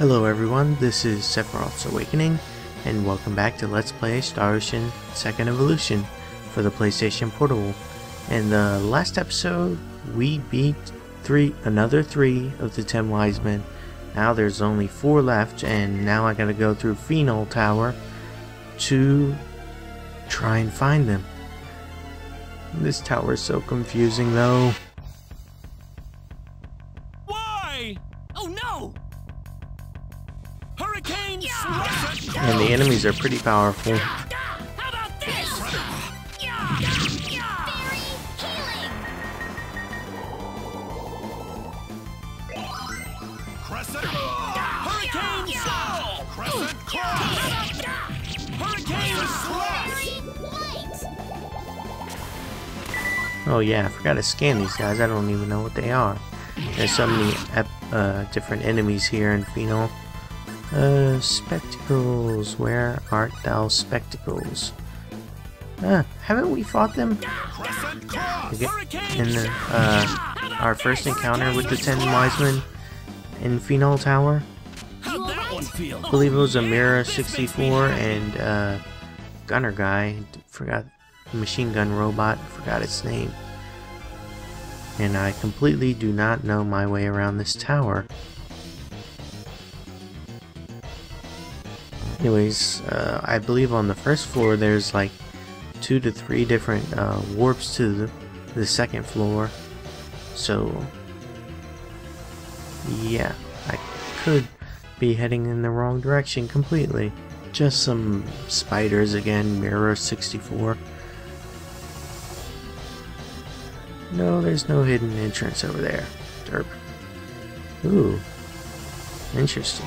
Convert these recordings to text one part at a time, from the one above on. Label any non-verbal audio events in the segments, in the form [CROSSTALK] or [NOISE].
Hello everyone, this is Sephiroth's Awakening, and welcome back to Let's Play Star Ocean 2nd Evolution for the PlayStation Portable. In the last episode, we beat three, another three of the 10 Wise Men. Now there's only four left, and now I gotta go through Fienal Tower to try and find them. This tower is so confusing though. The enemies are pretty powerful. Oh yeah, I forgot to scan these guys. I don't even know what they are. There's so many uh, different enemies here in Fienal. Uh, spectacles. Where art thou, spectacles? Uh, haven't we fought them Crescent Cross! Okay. Hurricane in the, uh, our first encounter with the Ten Wise Men in Fienal Tower? How'd that one feel? I believe it was a Mirror 64 and uh, Gunner guy. Forgot machine gun robot. Forgot its name. And I completely do not know my way around this tower. Anyways, uh, I believe on the first floor there's like two to three different uh, warps to the, the second floor. So, yeah, I could be heading in the wrong direction completely. Just some spiders again, Mirror 64. No, there's no hidden entrance over there. Derp. Ooh. Interesting.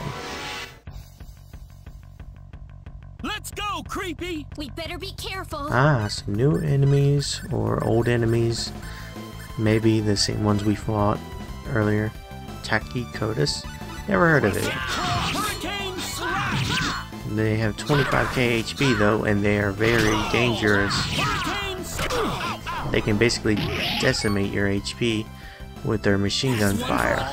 Creepy! We better be careful. Ah, some new enemies or old enemies. Maybe the same ones we fought earlier. Tachycodus? Never heard of it. They have 25k HP though, and they are very dangerous. They can basically decimate your HP with their machine gun fire.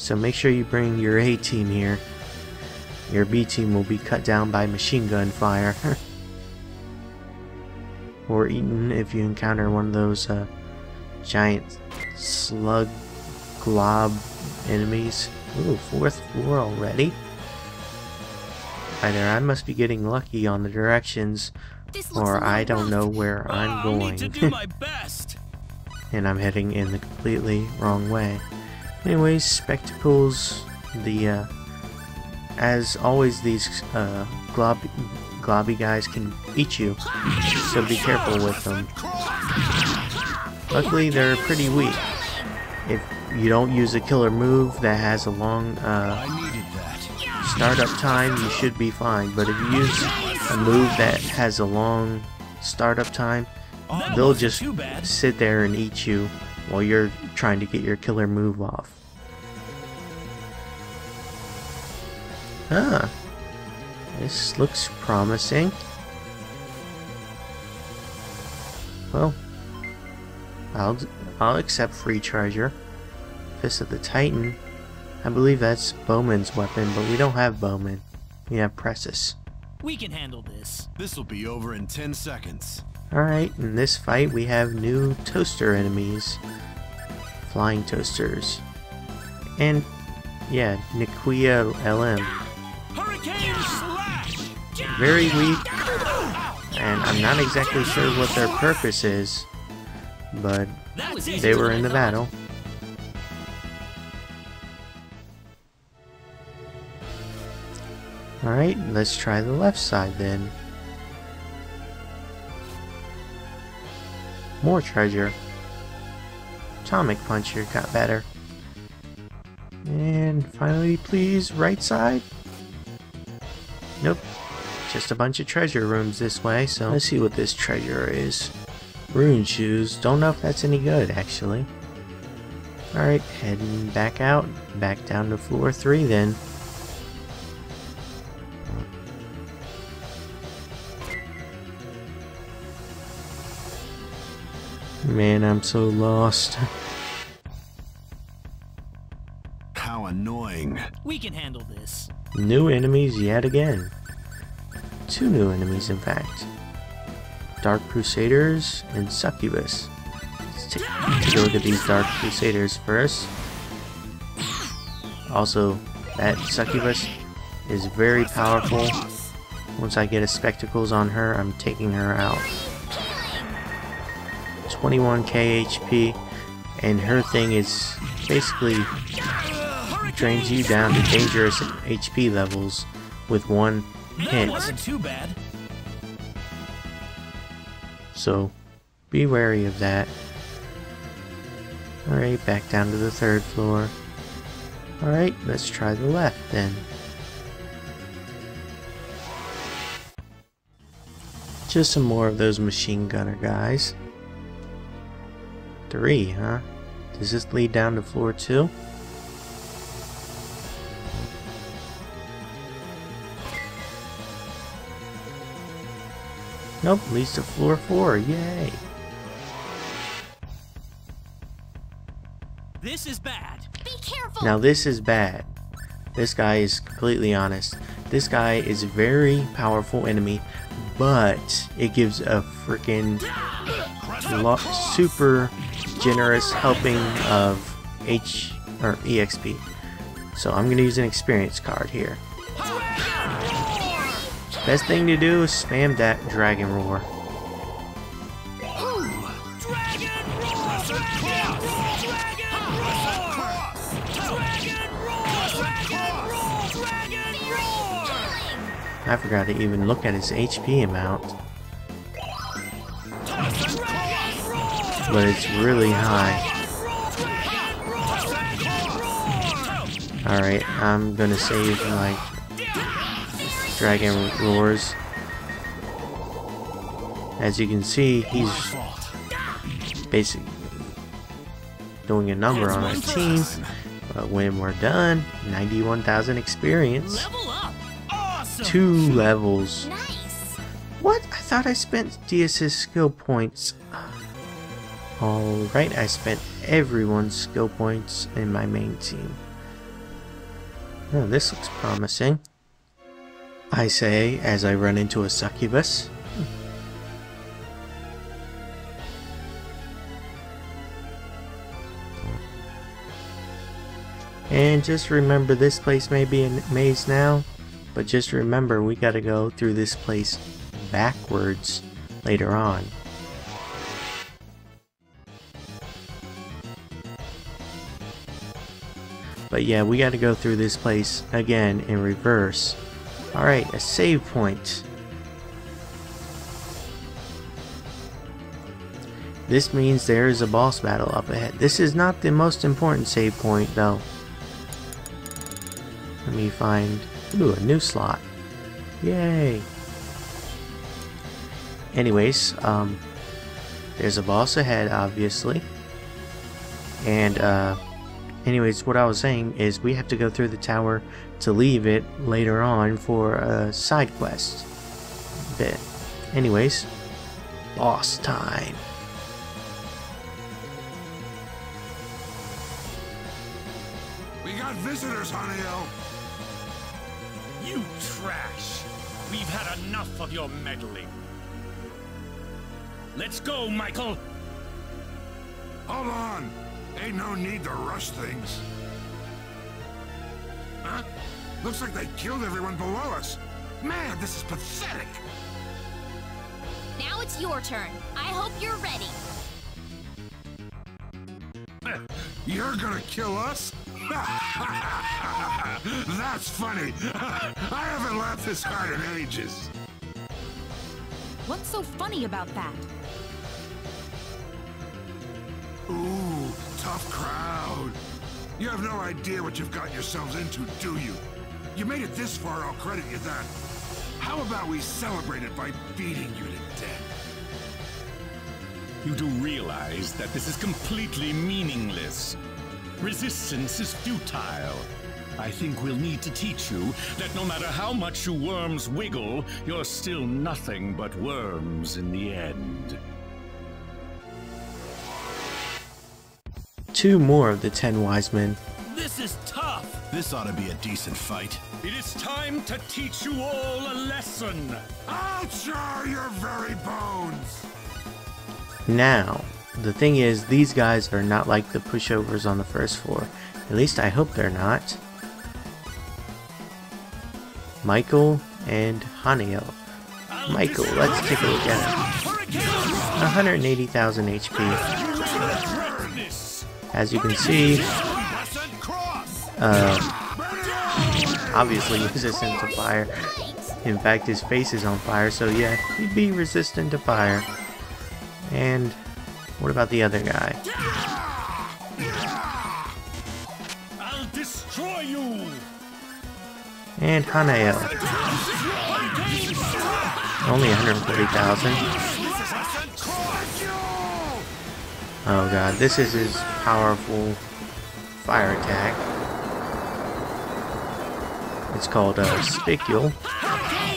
So make sure you bring your A team here. Your B team will be cut down by machine gun fire. [LAUGHS] or eaten if you encounter one of those uh, giant slug glob enemies. Ooh, fourth floor already? Either I must be getting lucky on the directions, This looks a or I don't know where I'm I'll need to do going. my [LAUGHS] best. and I'm heading in the completely wrong way. Anyways, spectacles, the, uh, as always, these, uh, glob globby guys can eat you, so be careful with them. Luckily, they're pretty weak. If you don't use a killer move that has a long, uh, startup time, you should be fine. But if you use a move that has a long startup time, they'll just sit there and eat you while you're trying to get your killer move off. Ah, this looks promising. Well, I'll I'll accept free charger. Fist of the Titan. I believe that's Bowman's weapon, but we don't have Bowman. We have Precis. We can handle this. This'll be over in 10 seconds. Alright, in this fight we have new toaster enemies. Flying toasters. And, yeah, Nikia LM. Hurricane Slash! Very weak, and I'm not exactly sure what their purpose is, but That was easy they were in the battle. Alright, let's try the left side then. More treasure. Atomic Puncher got better. And finally, please, right side? Nope. Just a bunch of treasure rooms this way, so let's see what this treasure is. Rune shoes. Don't know if that's any good, actually. Alright, heading back out. Back down to floor 3 then. Man, I'm so lost. How annoying. We can handle this. New enemies yet again. Two new enemies, in fact. Dark Crusaders and Succubus. Let's take, take a look at these Dark Crusaders first. Also, that Succubus is very powerful. Once I get a spectacles on her, I'm taking her out. 21k HP, and her thing is basically drains you down to dangerous HP levels with one That hit. wasn't too bad. So be wary of that. Alright, back down to the third floor. Alright, let's try the left then. Just some more of those machine gunner guys. Three, huh? Does this lead down to floor two? Nope, leads to floor four. Yay! This is bad. Be careful. Now this is bad. This guy is completely honest. This guy is a very powerful enemy, but it gives a freaking super generous helping of H or EXP. So I'm gonna use an experience card here. Best thing to do is spam that dragon roar. I forgot to even look at his HP amount, but it's really high. Alright, I'm gonna save my dragon roars. As you can see, he's basically doing a number on our team. But when we're done, 91,000 experience. Level up! Awesome! Two levels. What? I thought I spent Dias's skill points. Alright, I spent everyone's skill points in my main team. This looks promising. I say as I run into a succubus. And just remember this place may be a maze now, but just remember we gotta go through this place backwards later on. But yeah, we gotta go through this place again in reverse. Alright, a save point. This means there is a boss battle up ahead. This is not the most important save point though. Let me find... Ooh, a new slot. Yay! Anyways, um... There's a boss ahead, obviously. And, uh... Anyways, what I was saying is we have to go through the tower to leave it later on for a side quest. Bit. Anyways, boss time. We got visitors, Haniel. You trash! We've had enough of your meddling. Let's go, Michael! Hold on. Ain't no need to rush things. Huh? Looks like they killed everyone below us. Man, this is pathetic. Now it's your turn. I hope you're ready. [LAUGHS] You're gonna kill us? [LAUGHS] That's funny. [LAUGHS] I haven't laughed this hard in ages. What's so funny about that? Ooh, tough crowd. You have no idea what you've got yourselves into, do you? You made it this far, I'll credit you that. How about we celebrate it by beating you to death? You do realize that this is completely meaningless. Resistance is futile. I think we'll need to teach you that no matter how much you worms wiggle, you're still nothing but worms in the end. Two more of the ten wise men. This This is tough. This ought to be a decent fight. It is time to teach you all a lesson. I'll char your very bones! Now, the thing is, these guys are not like the pushovers on the first floor. At least I hope they're not. Michael and Haniel. Michael, let's take a look at him. 180,000 HP. As you can see, uh, obviously resistant to fire. In fact, his face is on fire, so yeah, he'd be resistant to fire. And what about the other guy? I'll destroy you. And Haniel. Only 140,000. Oh god, this is his powerful fire attack. It's called uh, Spicule.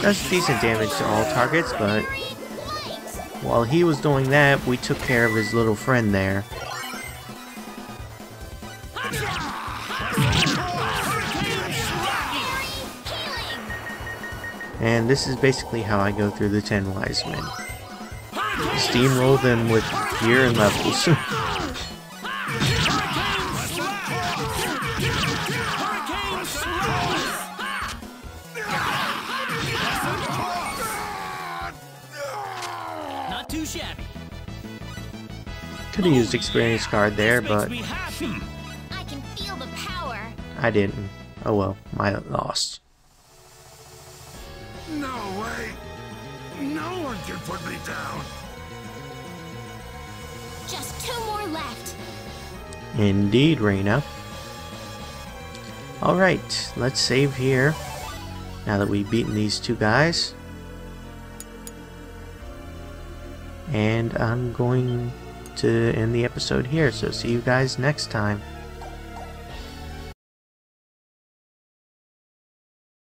Does decent damage to all targets, but while he was doing that, we took care of his little friend there. And this is basically how I go through the 10 wise men. Steamroll them with gear and levels. [LAUGHS] shabby. Could have used experience card there, but. Hmm. I can feel the power. I didn't. Oh well, my loss. No way! No one can put me down! Just two more left. Indeed, Rena. Alright, let's save here. Now that we've beaten these two guys. And I'm going to end the episode here, so see you guys next time.